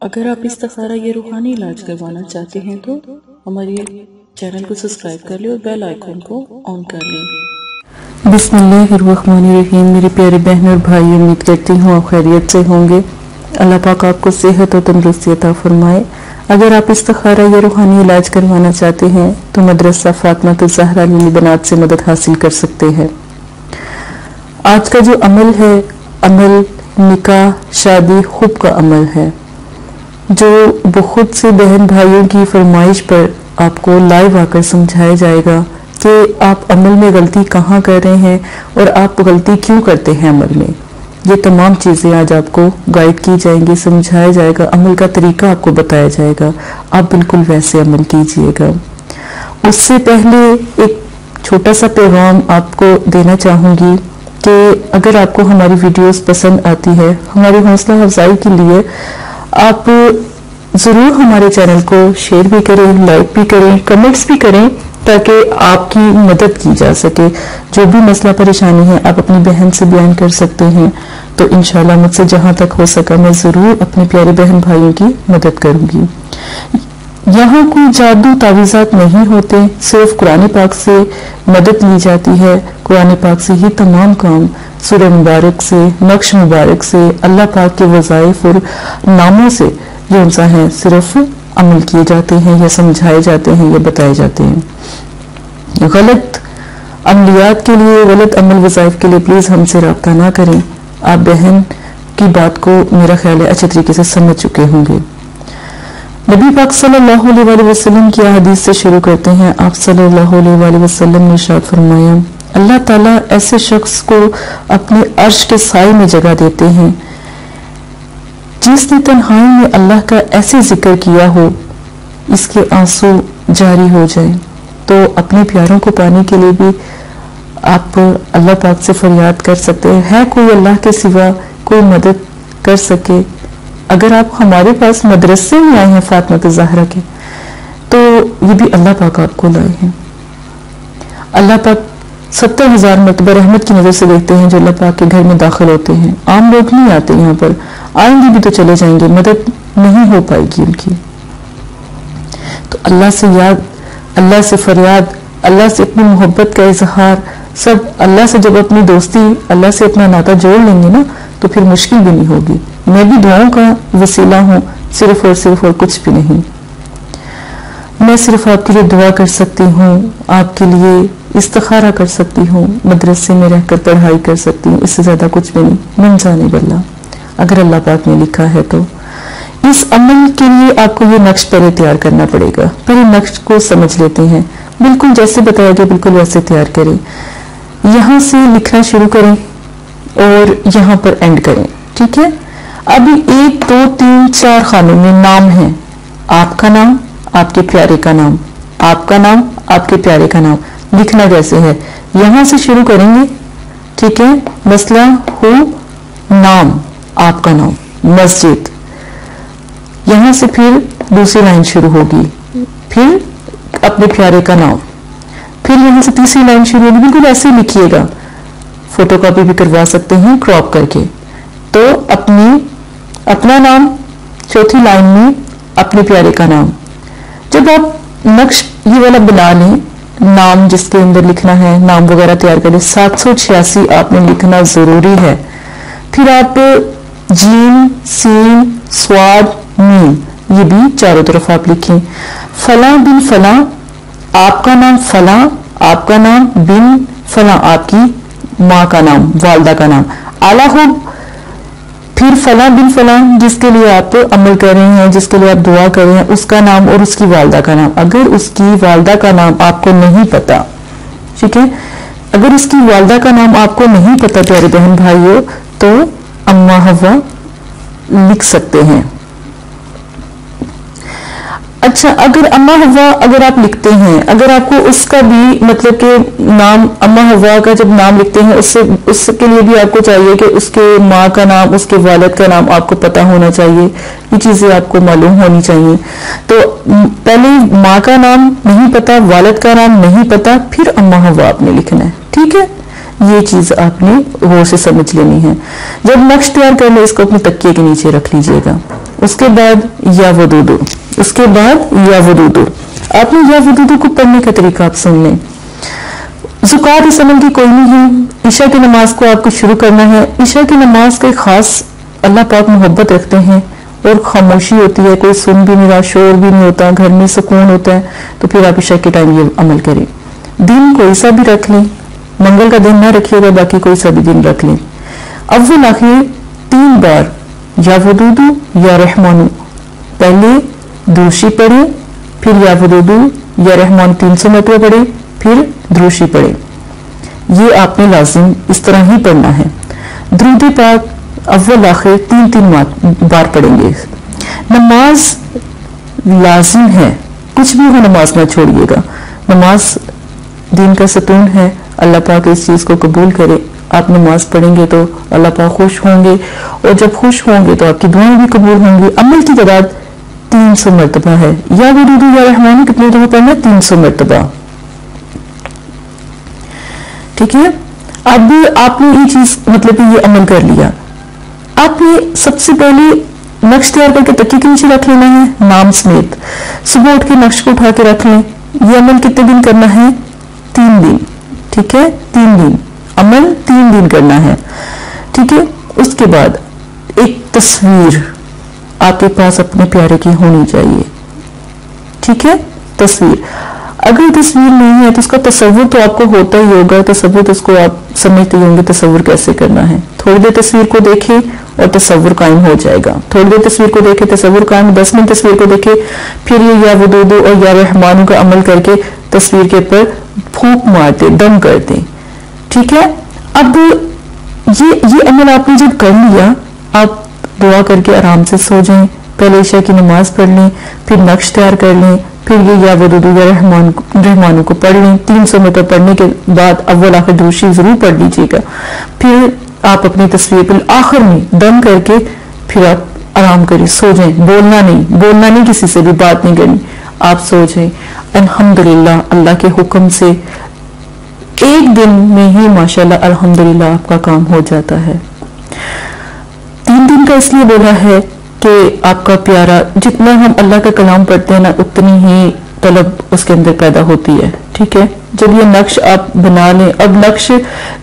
अगर आप इस तखारा ये रूहानी इलाज करवाना चाहते हैं तो हमारे चैनल को सब्सक्राइब कर लें और बेल आइकन को ऑन कर लें। बिस्मिल्लाहिर्रहमानिर्रहीम। मेरी प्यारी बहन और भाई, उम्मीद करती हूँ आप खैरियत से होंगे। अल्लाह पाक आपको सेहत और तंदरुस्ती अता फरमाए। अगर आप इस्तखारा या रूहानी इलाज करवाना चाहते हैं तो मदरसा फातमा तो जहरा लीली बनात से मदद हासिल कर सकते हैं। आज का जो अमल है, अमल निकाह, शादी खुब का अमल है। जो बहुत से बहन भाइयों की फरमाइश पर आपको लाइव आकर समझाया जाएगा कि आप अमल में गलती कहाँ कर रहे हैं और आप गलती क्यों करते हैं अमल में। ये तमाम चीज़ें आज आपको गाइड की जाएँगी, समझाया जाएगा, अमल का तरीका आपको बताया जाएगा। आप बिल्कुल वैसे अमल कीजिएगा। उससे पहले एक छोटा सा पैगाम आपको देना चाहूँगी कि अगर आपको हमारी वीडियोस पसंद आती है, हमारी हौसला अफजाई के लिए आप ज़रूर हमारे चैनल को शेयर भी करें लाइक भी करें कमेंट्स भी करें, ताकि आपकी मदद की जा सके। जो भी मसला परेशानी है, आप अपनी बहन से बयान कर सकते हैं। तो इनशाला मुझसे जहाँ तक हो सका, मैं ज़रूर अपने प्यारे बहन भाइयों की मदद करूँगी। यहाँ कोई जादू तावीज़ात नहीं होते, सिर्फ़ कुरान पाक से मदद ली जाती है। कुरान पाक से ही तमाम काम सूर्य मुबारक से, नक्श मुबारक से, अल्लाह पाक के वज़ाइफ और नामों से जो सा है, सिर्फ़ अमल किए जाते हैं, या समझाए जाते हैं, या बताए जाते हैं। गलत अमलियात के लिए, गलत अमल वज़ाइफ के लिए प्लीज़ हमसे रबता ना करें। आप बहन की बात को मेरा ख्याल है अच्छे तरीके से समझ चुके होंगे। नबी पाक सल्लल्लाहु अलैहि वसल्लम की हदीस से शुरू करते हैं। आप सल्लल्लाहु अलैहि वसल्लम ने इरशाद फरमाया, अल्लाह ताला ऐसे शख्स को अपने अर्श के साय में जगह देते हैं, जिसने तन्हाई में अल्लाह का ऐसे ज़िक्र किया हो, इसके आँसू जारी हो जाए। तो अपने प्यारों को पाने के लिए भी आप अल्लाह पाक से फरियाद कर सकते हैं। है कोई अल्लाह के सिवा कोई मदद कर सके अगर आप हमारे पास मदरसे में आए हैं फातमा जहरा के तो ये भी अल्लाह पाक आपको लाए हैं। अल्लाह पाक सत्तर हज़ार मरतबा रहमत की नज़र से देखते हैं जो अल्लाह पाक के घर में दाखिल होते हैं। आम लोग नहीं आते यहाँ पर। आएँगे भी तो चले जाएँगे, मदद नहीं हो पाएगी उनकी। तो अल्लाह से याद, अल्लाह से फरियाद, अल्लाह से अपनी मोहब्बत का इजहार, सब अल्लाह से जब अपनी दोस्ती, अल्लाह से अपना नाता जोड़ लेंगे ना तो फिर मुश्किल भी नहीं होगी। मैं भी दुआओं का वसीला हूँ, सिर्फ़ और सिर्फ़ और कुछ भी नहीं। मैं सिर्फ़ आपके लिए दुआ कर सकती हूँ, आपके लिए इस्तखारा कर सकती हूँ, मदरसे में रहकर पढ़ाई कर सकती हूँ, इससे ज़्यादा कुछ भी नहीं। मन जाने बल्ला, अगर अल्लाह पाक ने लिखा है तो। इस अमल के लिए आपको ये नक्श पहले तैयार करना पड़ेगा। पहले नक्श को समझ लेते हैं। बिल्कुल जैसे बताया गया, बिल्कुल वैसे तैयार करें। यहाँ से लिखना शुरू करें और यहाँ पर एंड करें। ठीक है? अभी एक, दो, तीन, चार खानों में नाम है। आपका नाम, आपके प्यारे का नाम। आपका नाम, आपके प्यारे का नाम। लिखना कैसे है? यहाँ से शुरू करेंगे। ठीक है? मसला हो नाम, आपका नाम। मस्जिद। यहाँ से फिर दूसरी लाइन शुरू होगी। फिर अपने प्यारे का नाम। फिर यहाँ से तीसरी लाइन शुरू होगी। बिल्कुल ऐसे लिखिएगा। फ़ोटो कॉपी भी करवा सकते हैं क्रॉप करके। तो अपनी अपना नाम, चौथी लाइन में अपने प्यारे का नाम। जब आप नक्श ये वाला बना लें, नाम जिसके अंदर लिखना है, नाम वगैरह तैयार करें, सात सौ छियासी आपने लिखना ज़रूरी है। फिर आप जीन, सीन, स्वाद, मीन, ये भी चारों तरफ़ आप लिखें। फला बिन फला, आपका नाम फला, आपका नाम बिन फला, आपकी माँ का नाम, वालदा का नाम। आला हो फिर फला बिन फला जिसके लिए आप अमल कर रहे हैं, जिसके लिए आप दुआ कर रहे हैं, उसका नाम और उसकी वालदा का नाम। अगर उसकी वालदा का नाम आपको नहीं पता, ठीक है? अगर उसकी वालदा का नाम आपको नहीं पता, प्यारे बहन भाइयों तो अम्मा हवा लिख सकते हैं। अच्छा अगर अम्मा हवा अगर आप लिखते हैं, अगर आपको उसका भी मतलब के नाम अम्मा हवा का जब नाम लिखते हैं, उससे, उसके लिए भी आपको चाहिए कि उसके माँ का नाम, उसके वालद का नाम आपको पता होना चाहिए। ये चीज़ें आपको मालूम होनी चाहिए। तो पहले माँ का नाम नहीं पता, वालद का नाम नहीं पता, फिर अम्मा हवा आपने लिखना है। ठीक है? ये चीज़ आपने गौर से समझ लेनी है। जब नक्श तैयार कर ले इसको अपने तकिए के नीचे रख लीजिएगा। उसके बाद या वदूदू उसके बाद या वदूदू आपने या वदूदू को पढ़ने का तरीका आप सुन लें। जुकात इस अमल की कोई नहीं है। ईशा की नमाज़ को आपको शुरू करना है। ईशा की नमाज़ के खास अल्लाह पाक मोहब्बत रखते हैं। और खामोशी होती है, कोई सुन भी नहीं रहा, शोर भी नहीं होता, घर में सुकून होता है तो फिर आप ईशा के टाइम ये अमल करें। दिन कोई सा भी रख लें। मंगल का दिन ना रखिएगा, बाकी कोई सा भी दिन रख लें। अव्वल आखिर तीन बार या वदूदू या रहमानू। पहले दूसरी पढ़े फिर या वदूदू या रहमान तीन सौ मरतबा पढ़े फिर द्रोशी पढ़े ये आपने लाजिम इस तरह ही पढ़ना है। द्रुद पाक अव्वल आखिर तीन तीन बार पढ़ेंगे। नमाज़ लाजिम है, कुछ भी हो नमाज़ ना छोड़िएगा। नमाज़ दिन का सतून है, अल्लाह पाक इस चीज़ को कबूल करे। आप नमाज़ पढ़ेंगे तो अल्लाह पाक खुश होंगे, और जब खुश होंगे तो आपकी दुआएँ भी कबूल होंगी। अमल की तादाद तीन सौ मरतबा है। या वरूदू या रहमानी, कितने दफ़ा पढ़ना? तीन सौ मरतबा। ठीक है? अब आपने ये चीज़ मतलब ये अमल कर लिया। आपने सबसे पहले नक्श तैयार करके तकिए के नीचे रख लेना है, नाम समेत। सुबह उठ के नक्श को उठा के रख लें। ये अमल कितने दिन करना है? तीन दिन। ठीक है? तीन दिन। अमल तीन दिन करना है। ठीक है? उसके बाद एक तस्वीर आपके पास अपने प्यारे की होनी चाहिए। ठीक है? तस्वीर। अगर तस्वीर नहीं है तो उसका तस्वुर तो आपको होता ही होगा, तस्वुर तो उसको आप समझते होंगे तस्वुर कैसे करना है। थोड़ी देर तस्वीर को देखे और तस्वुर कायम हो जाएगा। थोड़ी देर तस्वीर को देखे, तस्वुर कायम, दस मिनट तस्वीर को देखे, फिर ये या वदूदू और या रहमानू का अमल करके तस्वीर के ऊपर फूक मारते, दम कर करते। ठीक है? अब ये ये अमल आपने जब कर लिया, आप दुआ करके आराम से सो जाएँ, पहले ईशा की नमाज़ पढ़ लें, फिर नक्श तैयार कर लें, फिर ये या वदूदू या रहमान रहमानों को पढ़ लें। तीन सौ मीटर पढ़ने के बाद अव्वल आखिर दूसरी ज़रूर पढ़ लीजिएगा। फिर आप अपनी तस्वीर पर आखिर में दम करके फिर आप आराम करें, सो जाए। बोलना नहीं बोलना नहीं किसी से भी, बात नहीं करनी। आप सो जाए। अल्हम्दुलिल्लाह, अल्लाह के हुक्म से एक दिन में ही माशाल्लाह, अल्हम्दुलिल्लाह आपका काम हो जाता है। का इसलिए बोला है कि आपका प्यारा, जितना हम अल्लाह का कलाम पढ़ते हैं ना, उतनी ही तलब उसके अंदर पैदा होती है। ठीक है? जब ये नक्श आप बना लें, अब नक्श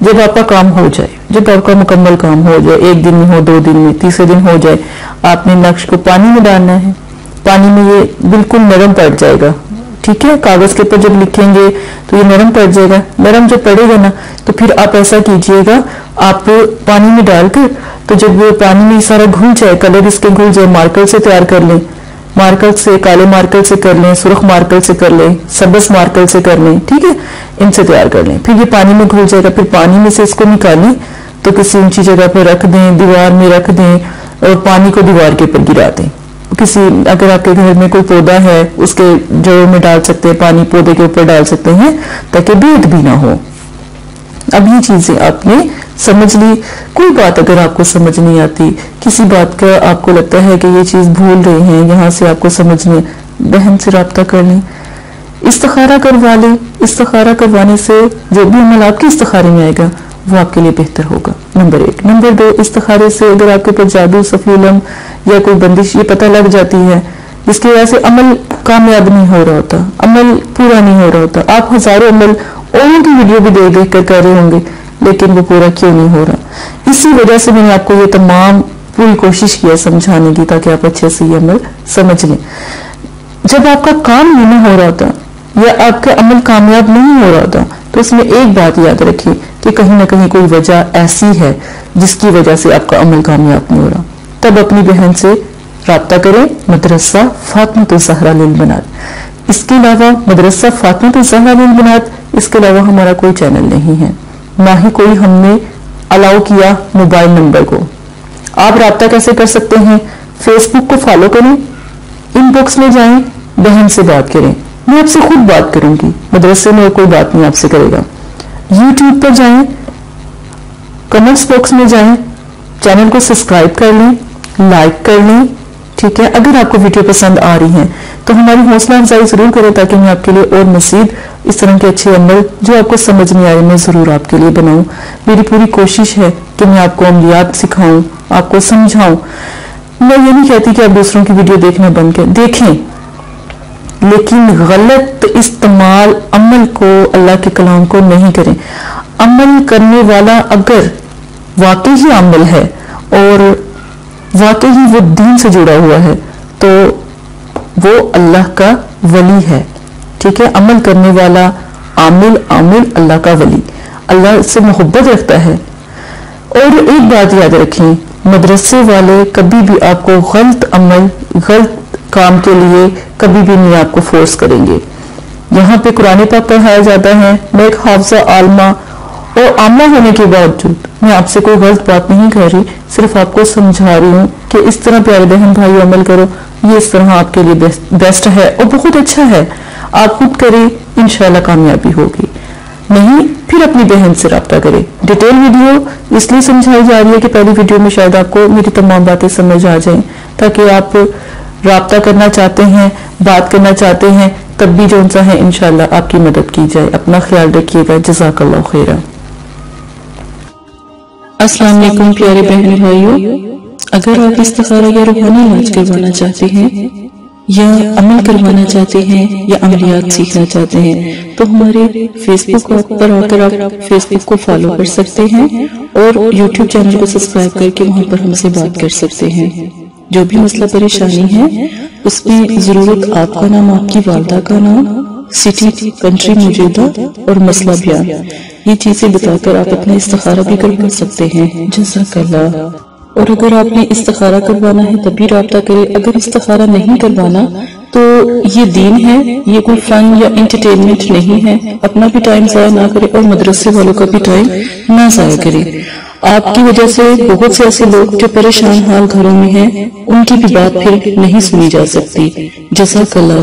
जब आपका काम हो जाए, जब आपका मुकम्मल काम हो जाए, एक दिन में हो, दो दिन में, तीसरे दिन हो जाए, आपने नक्श को पानी में डालना है। पानी में ये बिल्कुल नरम पड़ जाएगा। ठीक है? कागज़ के ऊपर जब लिखेंगे तो ये नरम पड़ जाएगा। नरम जब पड़ेगा ना तो फिर आप ऐसा कीजिएगा, आप पानी में डालकर तो जब वो पानी में सारा घुल जाए, कलर इसके घुल जाए, मार्कर से तैयार कर लें। मार्कर से, काले मार्कर से कर लें, सुरख मार्कर से कर लें, सबस मार्कर से कर लें, ठीक है? इनसे तैयार कर लें। फिर ये पानी में घुल जाएगा। फिर पानी में से इसको निकालें तो किसी ऊँची जगह पर रख दें, दीवार में रख दें और पानी को दीवार के ऊपर गिरा दें। किसी, अगर आपके घर में कोई पौधा है, उसके जड़ों में डाल सकते हैं, पानी पौधे के ऊपर डाल सकते हैं, ताकि भेद भी ना हो। अब ये चीज़ें आपने समझ ली कोई बात अगर आपको समझ नहीं आती, किसी बात का आपको लगता है कि ये चीज़ भूल रहे हैं, यहाँ से आपको समझ नहीं बहन से रबता कर लें। इस्तखारा करवा लें। इस्तखारा करवाने से जो भी अमल आपके इस्तखारे में आएगा, वो आपके लिए बेहतर होगा। नंबर एक। नंबर दो, इस्तखारे से अगर आपके ऊपर जादू, सफीलम या कोई बंदिश, ये पता लग जाती है, जिसकी वजह से अमल कामयाब नहीं हो रहा होता, अमल पूरा नहीं हो रहा होता। आप हज़ारों अमल और की वीडियो भी देख देख कर कर रहे होंगे, लेकिन वो पूरा क्यों नहीं हो रहा? इसी वजह से मैंने आपको ये तमाम पूरी कोशिश किया समझाने की, ताकि आप अच्छे से ये अमल समझ लें। जब आपका काम नहीं हो रहा था या आपका अमल कामयाब नहीं हो रहा था तो उसमें एक बात याद रखिए कि कहीं ना कहीं कोई वजह ऐसी है जिसकी वजह से आपका अमल कामयाब नहीं हो रहा। तब अपनी बहन से रबता करें, मदरसा फातमत जहरा बनात इसके अलावा मदरसा फातमत जहरा बनात इसके अलावा हमारा कोई चैनल नहीं है। ना ही कोई हमने अलाउ किया मोबाइल नंबर को। आप रबता कैसे कर सकते हैं? फेसबुक को फॉलो करें इनबॉक्स में जाएँ, बहन से बात करें। मैं आपसे खुद बात करूँगी। मदरसे में कोई बात नहीं आपसे करेगा। यूट्यूब पर जाएँ कमेंट्स बॉक्स में जाएँ चैनल को सब्सक्राइब कर लें लाइक कर लें, ठीक है? अगर आपको वीडियो पसंद आ रही है तो हमारी हौसला अफजाई ज़रूर करें ताकि मैं आपके लिए और मजीद इस तरह के अच्छे अमल जो आपको समझ नहीं आ रहे मैं ज़रूर आपके लिए बनाऊँ। मेरी पूरी कोशिश है कि मैं आपको अमलियात सिखाऊं, आपको समझाऊं। मैं ये नहीं कहती कि आप दूसरों की वीडियो देखना बंद करें। देखें लेकिन गलत इस्तेमाल अमल को, अल्लाह के कलाम को नहीं करें। अमल करने वाला अगर वाकई ही अमल है और वाकई ही वो दीन से जुड़ा हुआ है तो वो अल्लाह का वली है। ठीक है? अमल करने वाला आमिल आमिल अल्लाह का वली। अल्लाह से मोहब्बत रखता है। और एक बात याद रखें, मदरसे वाले कभी भी आपको गलत अमल, गलत काम के लिए कभी भी नहीं आपको फोर्स करेंगे। यहाँ पे कुरान पाक पढ़ाया जाता है मैं एक हाफजा आलमा और आमना होने के बावजूद मैं आपसे कोई गलत बात नहीं कर रही सिर्फ़ आपको समझा रही हूँ कि इस तरह प्यारे बहन भाई अमल करो। ये इस तरह आपके लिए बेस्ट, है और बहुत अच्छा है। आप खुद करें इंशाल्लाह कामयाबी होगी। नहीं फिर अपनी बहन से रब्ता करें। डिटेल वीडियो इसलिए समझाई जा रही है कि पहली वीडियो में शायद आपको मेरी तमाम बातें समझ आ जाएँ ताकि आप रब्ता करना चाहते हैं, बात करना चाहते हैं, तब भी जो सा है इनशाला आपकी मदद की जाए। अपना ख्याल रखिएगा। जजाकल्ला खैरा वालेकुम, प्यारे बहन भाइयों। अगर आप इस्तारा या रूहानी इलाज करवाना चाहते हैं, या अमल करवाना चाहते हैं, या अमलियात सीखना चाहते हैं तो हमारे फेसबुक पर आकर आप फेसबुक को फॉलो कर सकते हैं और यूट्यूब चैनल को सब्सक्राइब करके वहाँ पर हमसे बात कर सकते हैं। जो भी मसला परेशानी है, उसमें ज़रूरत आपका नाम, आपकी वालदा का नाम सिटी कंट्री मौजूदा और मसला बयान ये चीज़ें बताकर आप अपना इस्तारा भी करवा सकते हैं, जजाकल्ला। और अगर आपने इस्तारा करवाना है, तभी रबता करें। अगर इस्तारा नहीं करवाना तो ये दीन है, ये कोई फन या इंटरटेनमेंट नहीं है। अपना भी टाइम जाया ना करे और मदरसे वालों का भी टाइम ना जाया करे। आपकी वजह से बहुत से ऐसे लोग जो परेशान हाल घरों में हैं, उनकी भी बात फिर नहीं सुनी जा सकती, जैसा कला